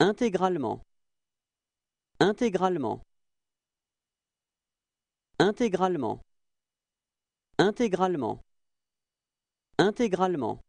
Intégralement. Intégralement. Intégralement. Intégralement. Intégralement.